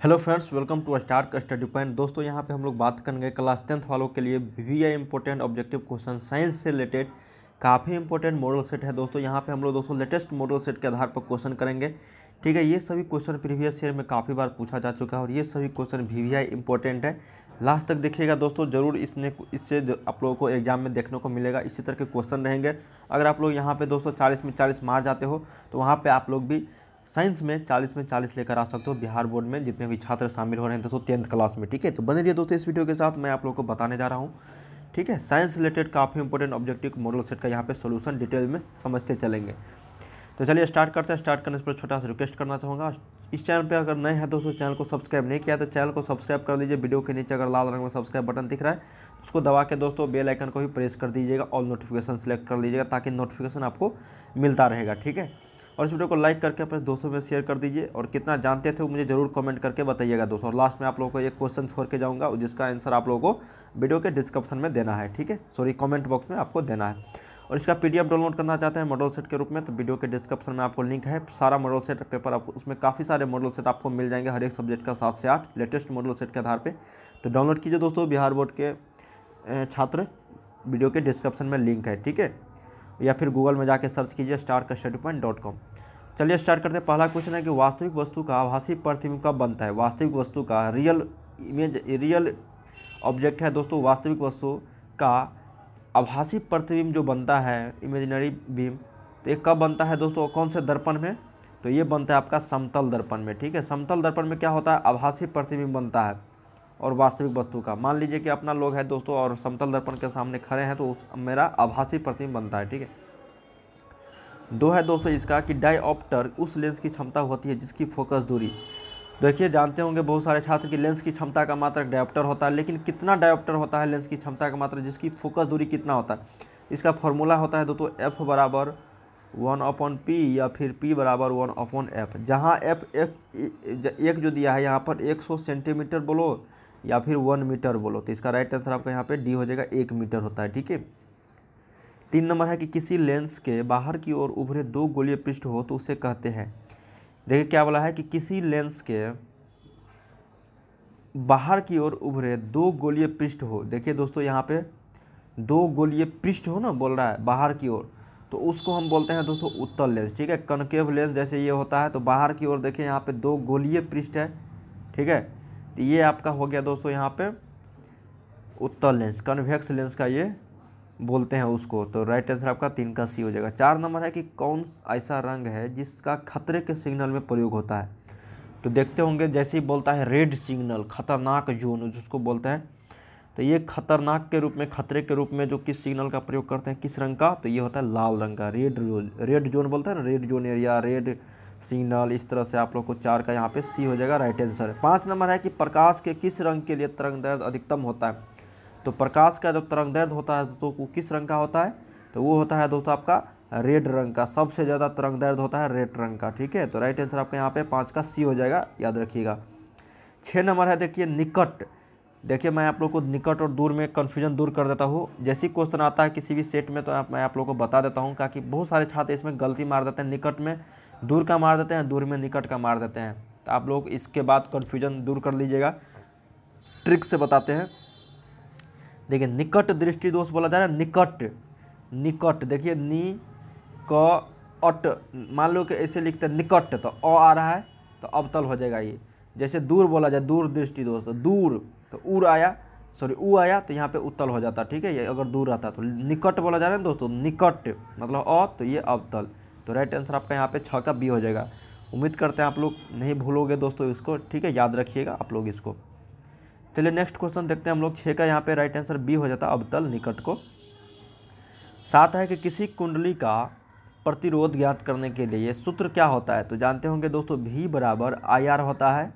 Hello friends, welcome to start study point. दोस्तों, यहाँ पे हम लोग बात करेंगे क्लास टेंथ वालों के लिए V I important objective question science से रिलेटेड काफ़ी इंपॉर्टेंट मॉडल सेट है दोस्तों। यहाँ पे हम लोग दोस्तों लेटेस्ट मॉडल सेट के आधार पर क्वेश्चन करेंगे। ठीक है, ये सभी क्वेश्चन प्रीवियस ईयर में काफ़ी बार पूछा जा चुका है और ये सभी question V V I important है। लास्ट तक देखिएगा दोस्तों, ज़रूर इसने इससे आप लोगों को एग्ज़ाम में देखने को मिलेगा। इसी तरह के क्वेश्चन रहेंगे। अगर आप लोग यहाँ पे दोस्तों चालीस में चालीस मार जाते हो तो वहाँ पे आप लोग भी साइंस में 40 में 40 लेकर आ सकते हो, बिहार बोर्ड में जितने भी छात्र शामिल हो रहे हैं दोस्तों, टेंथ क्लास में, ठीक है? तो बने रहिए दोस्तों इस वीडियो के साथ, मैं आप लोगों को बताने जा रहा हूँ, ठीक है? साइंस रिलेटेड काफ़ी इंपॉर्टेंट ऑब्जेक्टिव मॉडल सेट का यहाँ पे सोल्यूशन डिटेल में समझते चलेंगे। तो चलिए स्टार्ट करते हैं। स्टार्ट करने से पहले छोटा सा रिक्वेस्ट करना चाहूँगा। इस चैनल पे अगर नए हैं दोस्तों चैनल को सब्सक्राइब नहीं किया तो चैनल को सब्सक्राइब कर लीजिए। वीडियो के नीचे अगर लाल रंग में सब्सक्राइब बटन दिख रहा है, उसको दबा के दोस्तों बेल आइकन को भी प्रेस कर दीजिएगा ऑल नोटिफिकेशन सेलेक्ट कर लीजिएगा, ताकि नोटिफिकेशन आपको मिलता रहेगा, ठीक है? और इस वीडियो को लाइक करके अपने दोस्तों में शेयर कर दीजिए। और कितना जानते थे वो मुझे ज़रूर कमेंट करके बताइएगा दोस्तों। और लास्ट में आप लोगों को एक क्वेश्चन छोड़ के जाऊँगा जिसका आंसर आप लोगों को वीडियो के डिस्क्रिप्शन में देना है, ठीक है? सॉरी कमेंट बॉक्स में आपको देना है। और इसका पीडीएफ डाउनलोड करना चाहते हैं मॉडल सेट के रूप में तो वीडियो के डिस्क्रिप्शन में आपको लिंक है। सारा मॉडल सेट पेपर आपको उसमें काफ़ी सारे मॉडल सेट आपको मिल जाएँगे हर एक सब्जेक्ट का सात से आठ लेटेस्ट मॉडल सेट के आधार पर तो डाउनलोड कीजिए दोस्तों, बिहार बोर्ड के छात्र वीडियो के डिस्क्रिप्शन में लिंक है, ठीक है? या फिर गूगल में जाके सर्च कीजिए स्टार का स्टडी पॉइंट डॉट कॉम चलिए स्टार्ट करते हैं। पहला क्वेश्चन है कि वास्तविक वस्तु का आभासी प्रतिबिंब कब बनता है? वास्तविक वस्तु का रियल इमेज रियल ऑब्जेक्ट है। दोस्तों, वास्तविक वस्तु का आभासी प्रतिबिंब जो बनता है इमेजिनरी बीम तो ये कब बनता है दोस्तों? कौन से दर्पण में? तो ये बनता है आपका समतल दर्पण में, ठीक है? समतल दर्पण में क्या होता है? आभासी प्रतिबिंब बनता है। और वास्तविक वस्तु का। मान लीजिए कि अपना लोग है दोस्तों और समतल दर्पण के सामने खड़े हैं तो उस मेरा आभासी प्रतिबिंब बनता है, ठीक है? दो है दोस्तों इसका कि डाईऑप्टर उस लेंस की क्षमता होती है जिसकी फोकस दूरी। देखिए, जानते होंगे बहुत सारे छात्र की लेंस की क्षमता का मात्रक डायोप्टर होता है, लेकिन कितना डायोप्टर होता है लेंस की क्षमता का मात्रक जिसकी फोकस दूरी कितना होता है? इसका फॉर्मूला होता है दोस्तों एफ़ बराबर वन अपॉन पी या फिर पी बराबर वन अपॉन एफ़ जहाँ एफ़ एक एक जो दिया है, यहाँ पर एक सौ सेंटीमीटर बोलो या फिर वन मीटर बोलो तो इसका राइट आंसर आपका यहाँ पे डी हो जाएगा, एक मीटर होता है, ठीक है? तीन नंबर है कि किसी लेंस के बाहर की ओर उभरे दो गोलीय पृष्ठ हो तो उसे कहते हैं। देखिए क्या बोला है कि किसी लेंस के बाहर की ओर उभरे दो गोलीय पृष्ठ हो, देखिए दोस्तों यहाँ पे दो गोलीय पृष्ठ हो ना, बोल रहा है, बाहर की ओर तो उसको हम बोलते हैं दोस्तों उत्तल लेंस ठीक है? कनकेव लेंस जैसे ये होता है तो बाहर की ओर देखिए यहाँ पे दो गोलीय पृष्ठ है, ठीक है? तो ये आपका हो गया दोस्तों यहाँ पे उत्तर लेंस, कन्वेक्स लेंस का ये बोलते हैं उसको। तो राइट आंसर आपका तीन का सी हो जाएगा। चार नंबर है कि कौन ऐसा रंग है जिसका खतरे के सिग्नल में प्रयोग होता है। तो देखते होंगे, जैसे ही बोलता है रेड सिग्नल खतरनाक जोन जिसको बोलते हैं तो ये खतरनाक के रूप में, खतरे के रूप में जो किस सिग्नल का प्रयोग करते हैं, किस रंग का तो ये होता है लाल रंग का। रेड रेड जोन बोलते हैं ना red zone area red signal इस तरह से आप लोग को चार का यहाँ पे सी हो जाएगा राइट आंसर पाँच नंबर है कि प्रकाश के किस रंग के लिए तरंग दर्द अधिकतम होता है? तो प्रकाश का जो तरंग दर्द होता है तो वो किस रंग का होता है? तो वो होता है दोस्तों आपका रेड रंग का सबसे ज़्यादा तरंग दर्द होता है रेड रंग का ठीक है? तो राइट आंसर आपका यहाँ पे पाँच का सी हो जाएगा याद रखिएगा. छः नंबर है देखिए निकट. देखिए मैं आप लोग को निकट और दूर में कन्फ्यूज़न दूर कर देता हूँ. जैसे ही क्वेश्चन आता है किसी भी सेट में तो आप, मैं आप लोग को बता देता हूँ ताकि बहुत सारे छात्र इसमें गलती मार देते हैं निकट में. दूर का मार देते हैं, दूर में निकट का मार देते हैं। तो आप लोग इसके बाद कन्फ्यूज़न दूर कर लीजिएगा। ट्रिक से बताते हैं। देखिए, निकट दृष्टि दोष बोला जा रहा है, निकट। निकट, देखिए, नी, क, अट। मान लो कि ऐसे लिखते हैं, निकट। तो अ आ रहा है तो अवतल हो जाएगा ये। जैसे दूर बोला जाए, दूर दृष्टि दोष तो दूर तो उर आया सॉरी ऊ आया तो यहाँ पे उत्तल हो जाता, ठीक है? ये अगर दूर रहता तो निकट बोला जा रहा है दोस्तों, निकट मतलब अ तो ये अवतल तो राइट आंसर आपका यहाँ पे छः का बी हो जाएगा। उम्मीद करते हैं आप लोग नहीं भूलोगे दोस्तों इसको, ठीक है? याद रखिएगा आप लोग इसको। चलिए नेक्स्ट क्वेश्चन देखते हैं हम लोग। छः का यहाँ पे राइट आंसर बी हो जाता है अवतल निकट को। सात है कि किसी कुंडली का प्रतिरोध ज्ञात करने के लिए सूत्र क्या होता है? तो जानते होंगे दोस्तों भी बराबर आई आर होता है,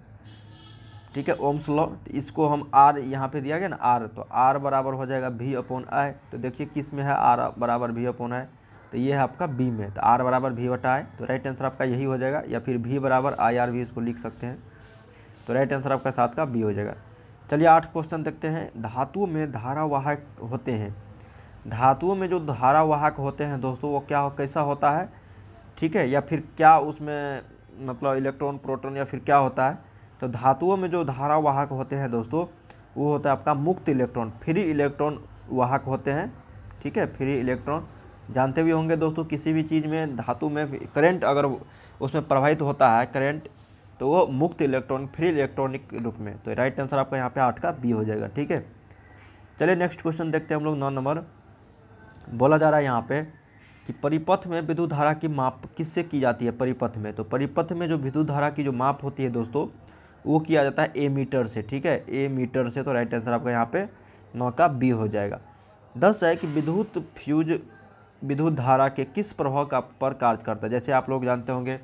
ठीक है? ओम्स लॉ तो इसको हम आर यहाँ पे दिया गया ना आर तो आर बराबर हो जाएगा भी अपोन आई तो देखिए किसमें है आर बराबर भी अपोन आई तो ये है आपका बी में। तो आर बराबर भी बटा आई तो राइट आंसर आपका यही हो जाएगा, या फिर भी बराबर आई आर भी इसको लिख सकते हैं। तो राइट आंसर आपका सात का बी हो जाएगा। चलिए आठ क्वेश्चन देखते हैं। धातुओं में धारावाहक होते हैं। धातुओं में जो धारावाहक होते हैं, दोस्तों, वो क्या कैसा होता है? ठीक है, या फिर क्या उसमें मतलब इलेक्ट्रॉन प्रोटॉन या फिर क्या होता है? तो धातुओं में जो धारावाहक होते हैं, दोस्तों, वो होता है आपका मुक्त इलेक्ट्रॉन फ्री इलेक्ट्रॉन वाहक होते हैं। ठीक है फ्री इलेक्ट्रॉन जानते भी होंगे दोस्तों, किसी भी चीज़ में, धातु में करंट अगर उसमें प्रभावित होता है करंट तो वो मुक्त इलेक्ट्रॉन फ्री इलेक्ट्रॉनिक रूप में। तो राइट आंसर आपका यहाँ पे आठ का बी हो जाएगा, ठीक है? चलिए नेक्स्ट क्वेश्चन देखते हैं हम लोग, नौ नंबर। बोला जा रहा है यहाँ पे कि परिपथ में विद्युत धारा की माप किससे की जाती है? परिपथ में। तो परिपथ में जो विद्युत धारा की जो माप होती है दोस्तों, वो किया जाता है ए मीटर से, ठीक है? ए मीटर से तो राइट आंसर आपका यहाँ पे नौ का बी हो जाएगा। दस है कि विद्युत फ्यूज विद्युत धारा के किस प्रभाव का पर कार्य करता है? जैसे आप लोग जानते होंगे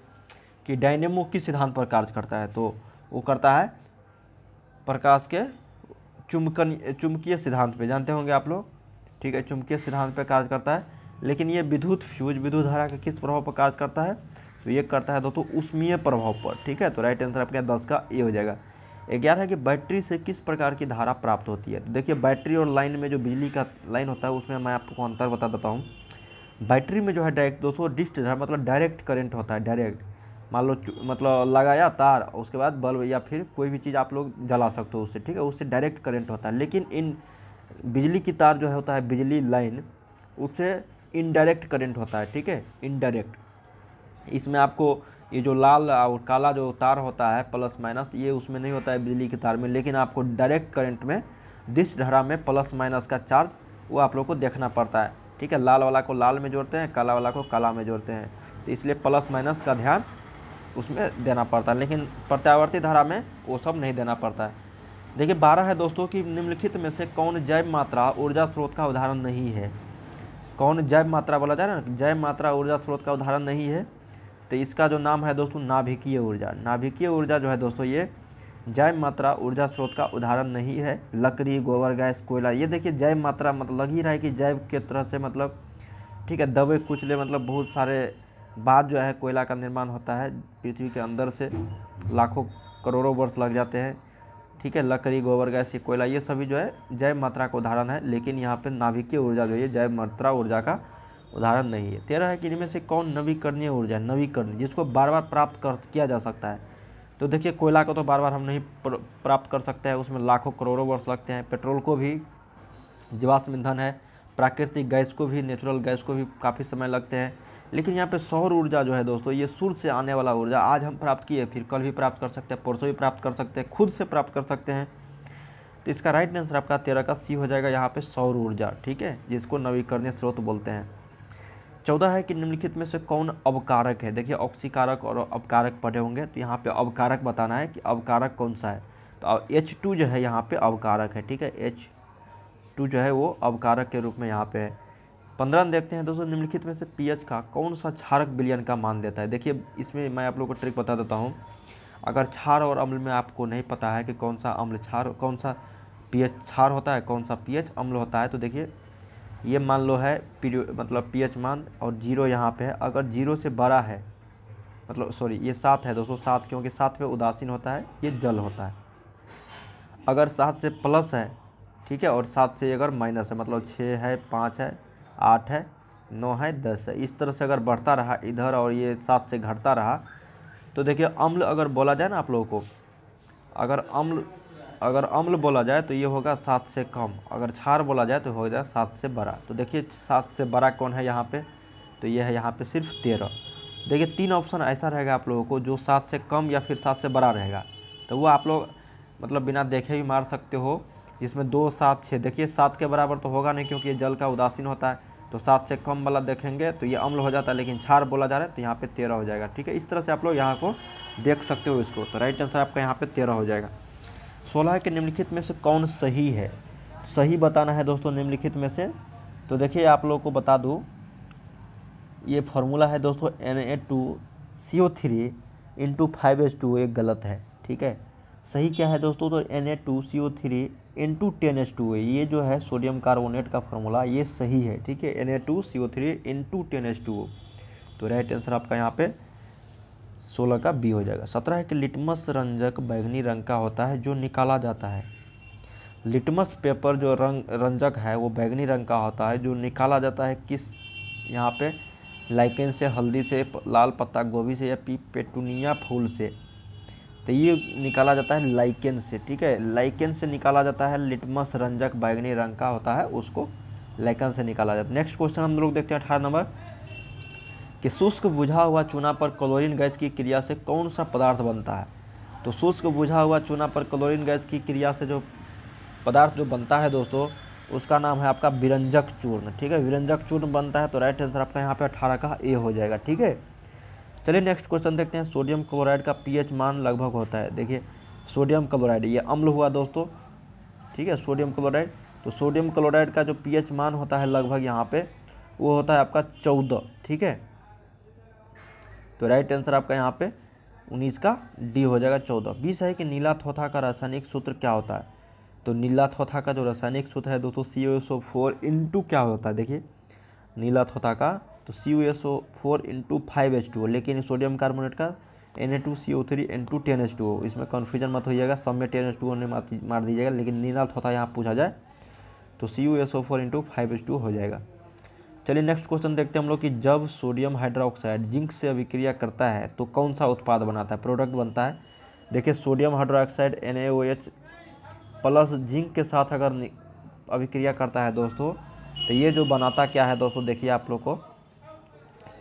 कि डायनेमो किस सिद्धांत पर कार्य करता है तो वो करता है प्रकाश के चुंबकन, चुंबकीय सिद्धांत पे। जानते होंगे आप लोग? ठीक है, चुंबकीय सिद्धांत पर कार्य करता है, लेकिन ये विद्युत फ्यूज, विद्युत धारा के किस प्रभाव पर कार्य करता है? तो ये करता है दोस्तों उष्मीय प्रभाव पर। ठीक है तो राइट आंसर आपके दस का ए हो जाएगा। ग्यारह है कि बैटरी से किस प्रकार की धारा प्राप्त होती है? तो देखिए, बैटरी और लाइन में जो बिजली का लाइन होता है, उसमें मैं आपको अंतर बता देता हूँ। बैटरी में जो है डायरेक्ट दोस्तों डिस्ट मतलब डायरेक्ट करंट होता है डायरेक्ट मान लो मतलब लगाया तार, उसके बाद बल्ब या फिर कोई भी चीज़ आप लोग जला सकते हो उससे, ठीक है? उससे डायरेक्ट करंट होता है। लेकिन इन बिजली की तार जो है, होता है बिजली लाइन, उससे इनडायरेक्ट करंट होता है, ठीक है? इनडायरेक्ट इसमें आपको ये जो लाल और काला जो तार होता है प्लस माइनस ये उसमें नहीं होता है बिजली की तार में, लेकिन आपको डायरेक्ट करंट में दिश धारा में प्लस माइनस का चार्ज वो आप लोग को देखना पड़ता है। ठीक है, लाल वाला को लाल में जोड़ते हैं, काला वाला को काला में जोड़ते हैं। तो इसलिए प्लस माइनस का ध्यान उसमें देना पड़ता है, लेकिन प्रत्यावर्ती धारा में वो सब नहीं देना पड़ता है। देखिए, बारह है दोस्तों कि निम्नलिखित में से कौन जैव मात्रा ऊर्जा स्रोत का उदाहरण नहीं है? कौन जैव मात्रा बोला जाए ना, जैव मात्रा ऊर्जा स्रोत का उदाहरण नहीं है। तो इसका जो नाम है दोस्तों, नाभिकीय ऊर्जा। नाभिकीय ऊर्जा जो है दोस्तों, ये जैव मात्रा ऊर्जा स्रोत का उदाहरण नहीं है। लकड़ी, गोबर, गैस, कोयला, ये देखिए जैव मात्रा मतलब लग ही रहा है कि जैव के तरह से मतलब ठीक है, दबे कुचले मतलब बहुत सारे बाद जो है कोयला का निर्माण होता है। पृथ्वी के अंदर से लाखों करोड़ों वर्ष लग जाते हैं। ठीक है, लकड़ी, गोबर, गैस, कोयला, ये सभी जो है जैव मात्रा का उदाहरण है, लेकिन यहाँ पे नाभिकीय ऊर्जा जो है जैव मात्रा ऊर्जा का उदाहरण नहीं है। तेरह है कि इनमें से कौन नवीकरणीय ऊर्जा है? नवीकरण, जिसको बार बार प्राप्त कर, किया जा सकता है। तो देखिए, कोयला को तो बार बार हम नहीं प्राप्त कर सकते हैं, उसमें लाखों करोड़ों वर्ष लगते हैं। पेट्रोल को भी, जीवाश्म ईंधन है, प्राकृतिक गैस को भी, नेचुरल गैस को भी काफ़ी समय लगते हैं। लेकिन यहाँ पे सौर ऊर्जा जो है दोस्तों, ये सूर्य से आने वाला ऊर्जा आज हम प्राप्त किए, फिर कल भी प्राप्त कर सकते हैं, परसों भी प्राप्त कर सकते हैं, खुद से प्राप्त कर सकते हैं। तो इसका राइट आंसर आपका तेरह का सी हो जाएगा यहाँ पे सौर ऊर्जा, ठीक है, जिसको नवीकरणीय स्रोत बोलते हैं। चौदह है कि निम्नलिखित में से कौन अवकारक है? देखिए, ऑक्सीकारक और अवकारक पढ़े होंगे तो यहाँ पे अवकारक बताना है कि अवकारक कौन सा है। तो एच टू जो है यहाँ पे अवकारक है, ठीक है? एच टू जो है वो अवकारक के रूप में यहाँ पे है। पंद्रह देखते हैं दोस्तों, निम्नलिखित में से पीएच का कौन सा क्षारक बिलियन का मान देता है? देखिए, इसमें मैं आप लोग को ट्रिक बता देता हूँ। अगर क्षार और अम्ल में आपको नहीं पता है कि कौन सा अम्ल क्षार, कौन सा पीएच क्षार होता है, कौन सा पीएच अम्ल होता है तो देखिए ये मान लो है मतलब पीएच मान, और ज़ीरो यहाँ पे है। अगर ज़ीरो से बड़ा है मतलब सॉरी ये सात है दोस्तों, सात क्योंकि सात पे उदासीन होता है, ये जल होता है। अगर सात से प्लस है, ठीक है, और सात से अगर माइनस है मतलब छः है, पाँच है, आठ है, नौ है, दस है, इस तरह से अगर बढ़ता रहा इधर और ये सात से घटता रहा तो देखिए अम्ल अगर बोला जाए ना आप लोगों को, अगर अम्ल अगर अम्ल बोला जाए तो ये होगा सात से कम, अगर क्षार बोला जाए तो हो जाए सात से बड़ा। तो देखिए सात से बड़ा कौन है यहाँ पे? तो ये है यहाँ पे सिर्फ़ तेरह। देखिए तीन ऑप्शन ऐसा रहेगा आप लोगों को, जो सात से कम या फिर सात से बड़ा रहेगा। तो वो आप लोग मतलब बिना देखे भी मार सकते हो। जिसमें दो सात छः, देखिए सात के बराबर तो होगा नहीं क्योंकि ये जल का उदासीन होता है। तो सात से कम वाला देखेंगे तो ये अम्ल हो जाता है, लेकिन छार बोला जा रहा है तो यहाँ पे तेरह हो जाएगा। ठीक है, इस तरह से आप लोग यहाँ को देख सकते हो इसको। तो राइट आंसर आपका यहाँ पे तेरह हो जाएगा। सोलह के निम्नलिखित में से कौन सही है? सही बताना है दोस्तों निम्नलिखित में से। तो देखिए आप लोगों को बता दूँ, ये फार्मूला है दोस्तों N A two C O three into five H two एक गलत है, ठीक है? सही क्या है दोस्तों? तो N A two C O three into ten H two है। ये जो है सोडियम कार्बोनेट का फॉर्मूला ये सही है, ठीक है? N A two C O three into ten H two तो राइट आंसर आपका यहाँ पे सोलह का बी हो जाएगा। सत्रह है कि लिटमस रंजक बैगनी रंग का होता है, जो निकाला जाता है। लिटमस पेपर जो रंग, रंजक है, वो बैगनी रंग का होता है, जो निकाला जाता है किस, यहाँ पे, लाइकेन से, हल्दी से लाल पत्ता, गोभी से, या पी, पेटूनिया फूल से। तो ये निकाला जाता है लाइकेन से, ठीक है? लाइकेन से निकाला जाता है, लिटमस रंजक बैगनी रंग का होता है, उसको लाइकन से निकाला जाता है। नेक्स्ट क्वेश्चन हम लोग देखते हैं अठारह नंबर। कि शुष्क बुझा हुआ चूना पर क्लोरीन गैस की क्रिया से कौन सा पदार्थ बनता है? तो शुष्क बुझा हुआ चूना पर क्लोरीन गैस की क्रिया से जो पदार्थ जो बनता है दोस्तों, उसका नाम है आपका विरंजक चूर्ण, ठीक है? विरंजक चूर्ण बनता है तो राइट आंसर आपका यहाँ पे अठारह का ए हो जाएगा, ठीक है? चलिए नेक्स्ट क्वेश्चन देखते हैं। सोडियम क्लोराइड का पीएच मान लगभग होता है। देखिए सोडियम क्लोराइड ये अम्ल हुआ दोस्तों, ठीक है? सोडियम क्लोराइड तो सोडियम क्लोराइड का जो पीएच मान होता है लगभग यहाँ पे, वो होता है आपका चौदह, ठीक है? तो राइट आंसर आपका यहाँ पे उन्नीस का डी हो जाएगा चौदह। बीस है कि नीला थोथा का रासायनिक सूत्र क्या होता है? तो नीला थोथा का जो रासायनिक सूत्र है दोस्तों C O S O four into क्या होता है? देखिए, नीला थोथा का तो C O S O four into five H two लेकिन सोडियम कार्बोनेट का N A two C O three N two ten H two इसमें कन्फ्यूज़न मत होइएगा, सब में टेन एच टू ने मार दीजिएगा, लेकिन नीला थोथा यहाँ पूछा जाए तो C U S O four into five H two हो जाएगा। चलिए नेक्स्ट क्वेश्चन देखते हैं हम लोग कि जब सोडियम हाइड्रोक्साइड जिंक से अभिक्रिया करता है तो कौन सा उत्पाद बनाता है? प्रोडक्ट बनता है। देखिए sodium hydroxide N plus zinc के साथ अगर अभिक्रिया करता है दोस्तों तो ये जो बनाता क्या है दोस्तों, देखिए आप लोग को।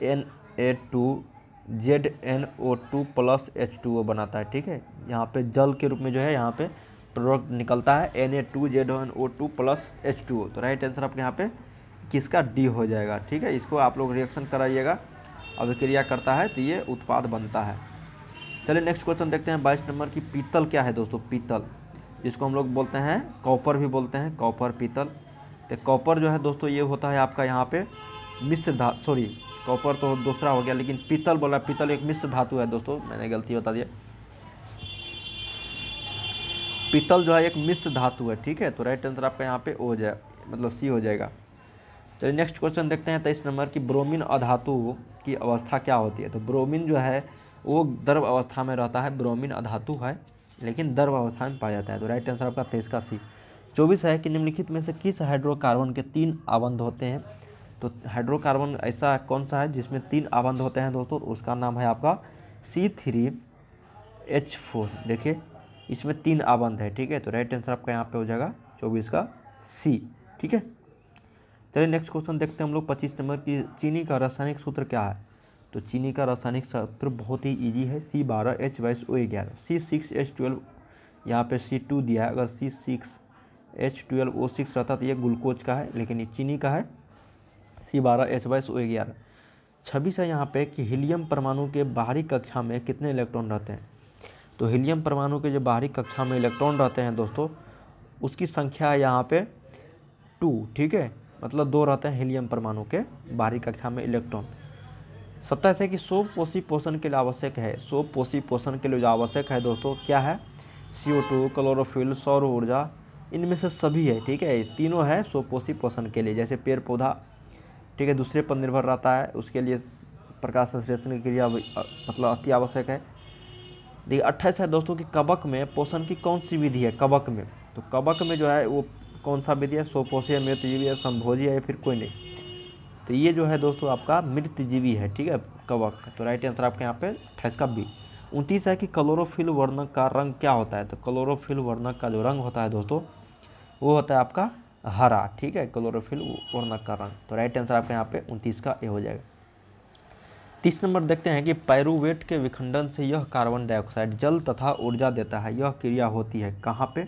N A two Z N O two plus H two O बनाता है, ठीक है? यहाँ पे जल के रूप में जो है, यहाँ पे प्रोडक्ट निकलता है। N A two Z N O two plus H two O तो राइट आंसर आपके यहाँ पे किसका डी हो जाएगा? ठीक है, इसको आप लोग रिएक्शन कराइएगा। अभिक्रिया करता है तो ये उत्पाद बनता है। चलिए नेक्स्ट क्वेश्चन देखते हैं। बाईस नंबर की पीतल क्या है दोस्तों? पीतल। जिसको हम लोग बोलते हैं, कॉपर भी बोलते हैं, कॉपर पीतल। तो कॉपर जो है दोस्तों, ये होता है आपका यहाँ पे मिश्र धा सॉरी कॉपर तो दूसरा हो गया, लेकिन पीतल बोला, पीतल एक मिश्र धातु है दोस्तों। मैंने गलती बता दिया पीतल जो है एक मिश्र धातु है, ठीक है? तो राइट आंसर आपका यहाँ पे हो जाए मतलब सी हो जाएगा। चलिए नेक्स्ट क्वेश्चन देखते हैं तेईस नंबर की ब्रोमिन अधातु की अवस्था क्या होती है? तो ब्रोमिन जो है, वो द्रव अवस्था में रहता है ब्रोमिन अधातु है, लेकिन द्रव अवस्था में पाया जाता है। तो राइट आंसर आपका तेईस का सी। चौबीस है कि निम्नलिखित में से किस हाइड्रोकार्बन के तीन आबंध होते हैं? तो हाइड्रोकार्बन ऐसा कौन सा है जिसमें तीन आबंध होते हैं दोस्तों? उसका नाम है आपका सी थ्री एच फोर देखिए, इसमें तीन आबंध है, ठीक है? तो राइट आंसर आपका यहाँ पे हो जाएगा चौबीस का सी ठीक है? चलिए नेक्स्ट क्वेश्चन देखते हैं हम लोग पच्चीस नंबर की चीनी का रासायनिक सूत्र क्या है? तो चीनी का रासायनिक सूत्र बहुत ही इजी है सी बारह एच बाईस ओ ग्यारह। सी सिक्स एच ट्वेल्व यहाँ पर सी टू दिया है। अगर C six H twelve O six रहता तो ये ग्लूकोज का है, लेकिन ये चीनी का है। सी बारह एच बाईस ओ ग्यारह। छब्बीस है यहाँ पे कि हीलियम परमाणु के बाहरी कक्षा में कितने इलेक्ट्रॉन रहते हैं? तो हीलियम परमाणु के जो बाहरी कक्षा में इलेक्ट्रॉन रहते हैं दोस्तों, उसकी संख्या है यहाँ पे टू ठीक है? मतलब दो रहते हैं हीलियम परमाणु के बाहरी कक्षा में इलेक्ट्रॉन। सत्ताईस है कि सौ पोषी पोषण के लिए आवश्यक है? सौ पोषी पोषण के लिए जो आवश्यक है दोस्तों, क्या है? सी ओ टू क्लोरोफिल सौर ऊर्जा, इनमें से सभी है, ठीक है? तीनों है सौ पोषी पोषण के लिए, जैसे पेड़ पौधा, ठीक है? दूसरे पर निर्भर रहता है, उसके लिए प्रकाश संश्लेषण की क्रिया मतलब अति आवश्यक है। देखिए, अट्ठाईस है दोस्तों कि कबक में पोषण की कौन सी विधि है? कबक में। तो कबक में जो है वो कौन सा विधि है? सोपोषीय मृतजीवी है संभोजी है या फिर कोई नहीं। तो ये जो है दोस्तों आपका मृतजीवी है, ठीक है? कवक तो राइट आंसर आपके यहाँ पे अट्ठाईस का बी। उनतीस है कि क्लोरोफिल वर्णक का रंग क्या होता है? तो क्लोरोफिल वर्णक का जो रंग होता है दोस्तों, वो होता है आपका हरा, ठीक है? क्लोरोफिल वर्णक का रंग। तो राइट आंसर आपके यहाँ पे उनतीस का ए हो जाएगा। तीस नंबर देखते हैं कि पैरुवेट के विखंडन से यह कार्बन डाइऑक्साइड जल तथा ऊर्जा देता है। यह क्रिया होती है कहाँ पे?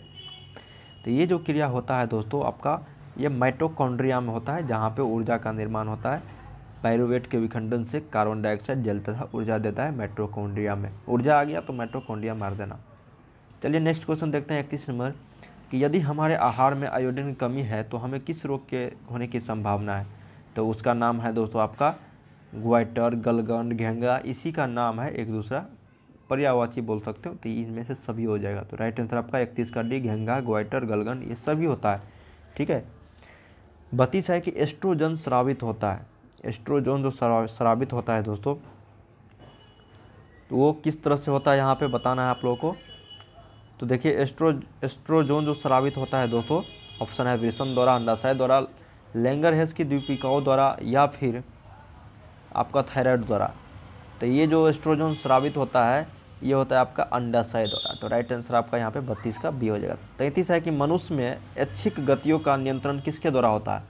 तो ये जो क्रिया होता है दोस्तों, आपका ये माइटोकॉन्ड्रिया में होता है, जहाँ पे ऊर्जा का निर्माण होता है। पायरुवेट के विखंडन से कार्बन डाइऑक्साइड जल तथा ऊर्जा देता है माइट्रोकॉन्ड्रिया में। ऊर्जा आ गया तो माइट्रोकॉन्ड्रिया मार देना। चलिए नेक्स्ट क्वेश्चन देखते हैं इकतीस नंबर, कि यदि हमारे आहार में आयोडीन की कमी है तो हमें किस रोग के होने की संभावना है? तो उसका नाम है दोस्तों आपका ग्वाइटर, गलगंड, घेंगा, इसी का नाम है एक दूसरा पर्यावाची बोल सकते हो तो इनमें से सभी हो जाएगा। तो राइट आंसर आपका इकतीस का डी घेंगा ग्वाइटर, गलगन, ये सभी होता है, ठीक है? बत्तीस है कि एस्ट्रोजन श्रावित होता है। एस्ट्रोजन जो श्रावित होता है दोस्तों तो वो किस तरह से होता है यहाँ पे बताना है आप लोगों को। तो देखिए, एस्ट्रो, एस्ट्रोजोन जो श्रावित होता है दोस्तों, ऑप्शन है विषम द्वारा, अंडाशय द्वारा, लेंगर हेस की द्वीपिकाओं द्वारा, या फिर आपका थायराइड द्वारा। तो ये जो एस्ट्रोजोन श्रावित होता है ये होता है आपका अंडाशय दौरा। तो राइट आंसर आपका यहाँ पे बत्तीस का बी हो जाएगा। तैंतीस है कि मनुष्य में ऐच्छिक गतियों का नियंत्रण किसके द्वारा होता है?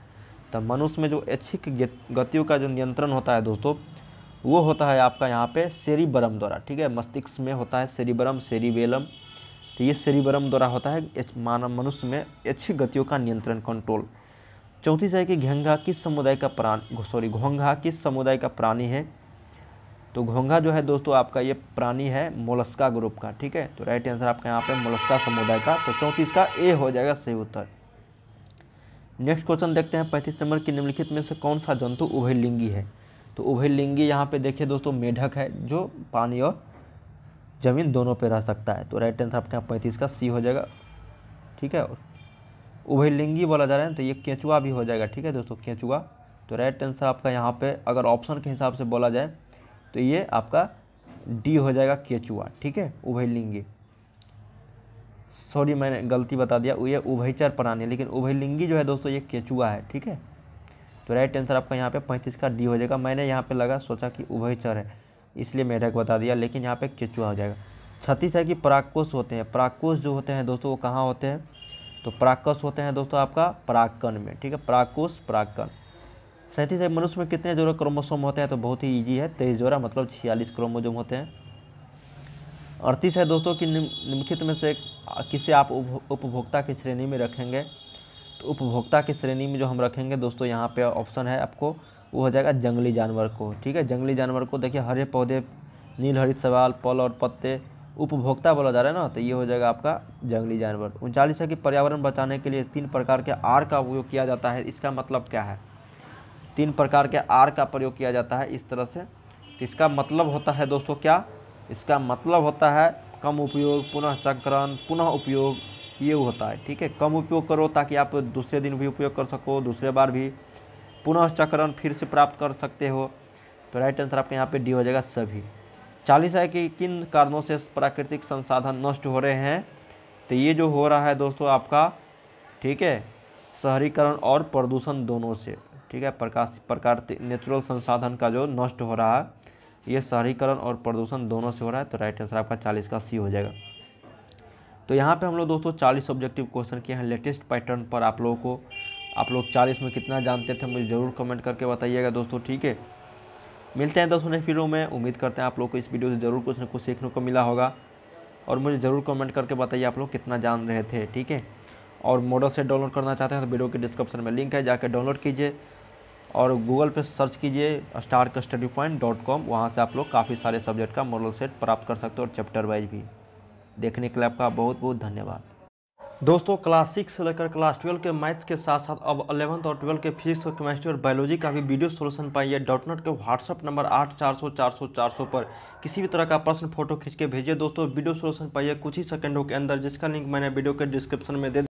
तो मनुष्य में जो ऐच्छिक गतियों का जो नियंत्रण होता है दोस्तों, वो होता है आपका यहाँ पे सेरिबरम द्वारा ठीक है? मस्तिष्क में होता है सेरिबरम सेरिबेलम तो ये सेरिबरम द्वारा होता है मानव मनुष्य में ऐच्छिक गतियों का नियंत्रण कंट्रोल चौंतीस है कि घोंघा किस समुदाय का प्राणी सॉरी घोंघा किस समुदाय का प्राणी है? तो घोंघा जो है दोस्तों, आपका ये प्राणी है मोलस्का ग्रुप का, ठीक है? तो राइट आंसर आपका यहाँ पे मोलस्का समुदाय का। तो चौंतीस का ए हो जाएगा सही उत्तर। नेक्स्ट क्वेश्चन देखते हैं, पैंतीस नंबर की निम्नलिखित में से कौन सा जंतु उभयलिंगी है? तो उभयलिंगी यहाँ पे देखिए दोस्तों, मेढक है जो पानी और ज़मीन दोनों पे रह सकता है। तो राइट आंसर आपके यहाँ पैंतीस का सी हो जाएगा, ठीक है? और उभयलिंगी बोला जा रहा है तो ये केंचुआ भी हो जाएगा, ठीक है दोस्तों? केंचुआ। तो राइट आंसर आपका यहाँ पे अगर ऑप्शन के हिसाब से बोला जाए तो ये आपका डी हो जाएगा केचुआ ठीक है? उभयलिंगी सॉरी मैंने गलती बता दिया। ये उभयचर प्राणी लेकिन उभयलिंगी जो है दोस्तों, ये केचुआ है, ठीक है? तो राइट आंसर आपका यहाँ पे पैंतीस का डी हो जाएगा। मैंने यहाँ पे लगा, सोचा कि उभयचर है, इसलिए मैं मेढक बता दिया, लेकिन यहाँ पे केचुआ हो जाएगा। छत्तीस है कि परागकोश होते हैं। परागकोश जो होते हैं दोस्तों, वो कहाँ होते हैं? तो परागकोश होते हैं दोस्तों आपका परागकण में, ठीक है? परागकोश, परागकण। सैंतीस है, मनुष्य में कितने जोड़ा क्रोमोसोम होते हैं तो बहुत ही ईजी है, तेईस जोड़ा मतलब छियालीस क्रोमोजोम होते हैं। अड़तीस है दोस्तों कि निम्नलिखित में से किसे आप उपभोक्ता की श्रेणी में रखेंगे? तो उपभोक्ता की श्रेणी में जो हम रखेंगे दोस्तों, यहाँ पे ऑप्शन है आपको, वो हो जाएगा जंगली जानवर को, ठीक है? जंगली जानवर को देखिए, हरे पौधे नील हरित सवाल पल और पत्ते, उपभोक्ता बोला जा रहा है ना तो ये हो जाएगा आपका जंगली जानवर। उनचालीस है कि पर्यावरण बचाने के लिए तीन प्रकार के आर का उपयोग किया जाता है, इसका मतलब क्या है? तीन प्रकार के आर का प्रयोग किया जाता है इस तरह से। तो इसका मतलब होता है दोस्तों क्या? इसका मतलब होता है कम उपयोग, पुनः चक्रण, पुनः उपयोग, ये होता है, ठीक है? कम उपयोग करो ताकि आप दूसरे दिन भी उपयोग कर सको, दूसरे बार भी। पुनः चक्रण फिर से प्राप्त कर सकते हो। तो राइट आंसर आपके यहाँ पे डी हो जाएगा सभी। चालीस है कि किन कारणों से प्राकृतिक संसाधन नष्ट हो रहे हैं? तो ये जो हो रहा है दोस्तों आपका, ठीक है? शहरीकरण और प्रदूषण दोनों से। ठीक है, प्रकाश प्रकार नेचुरल संसाधन का जो नष्ट हो रहा है, ये शहरीकरण और प्रदूषण दोनों से हो रहा है तो राइट आंसर आपका चालीस का सी हो जाएगा। तो यहाँ पे हम लोग दोस्तों चालीस ऑब्जेक्टिव क्वेश्चन किए हैं। लेटेस्ट पैटर्न पर आप लोगों को, आप लोग चालीस में कितना जानते थे, मुझे ज़रूर कमेंट करके बताइएगा दोस्तों, ठीक है? मिलते हैं दोस्तों नेक्स्ट वीडियो में। उम्मीद करते हैं आप लोग को इस वीडियो से ज़रूर कुछ ना कुछ सीखने को मिला होगा। और मुझे ज़रूर कमेंट करके बताइए आप लोग कितना जान रहे थे, ठीक है? और मॉडल से डाउनलोड करना चाहते हैं तो वीडियो के डिस्क्रिप्शन में लिंक है जाकर डाउनलोड कीजिए। और गूगल पे सर्च कीजिए star study point dot com वहाँ से आप लोग काफ़ी सारे सब्जेक्ट का मॉडल सेट प्राप्त कर सकते हो और चैप्टर वाइज भी। देखने के लिए आपका बहुत बहुत धन्यवाद। दोस्तों क्लास सिक्स से लेकर क्लास ट्वेल्व के मैथ्स के साथ साथ अब अलेवंथ और ट्वेल्व के फिजिक्स और केमिस्ट्री और बायोलॉजी का भी वीडियो सोल्यूशन पाइए। डॉट नोट के व्हाट्सअप नंबर आठ चार सौ चार सौ चार सौ पर किसी भी तरह का प्रश्न फ़ोटो खींच के भेजिए। दोस्तों वीडियो सोल्यूशन पाइए कुछ ही सेकंडों के अंदर, जिसका लिंक मैंने वीडियो के डिस्क्रिप्शन में दे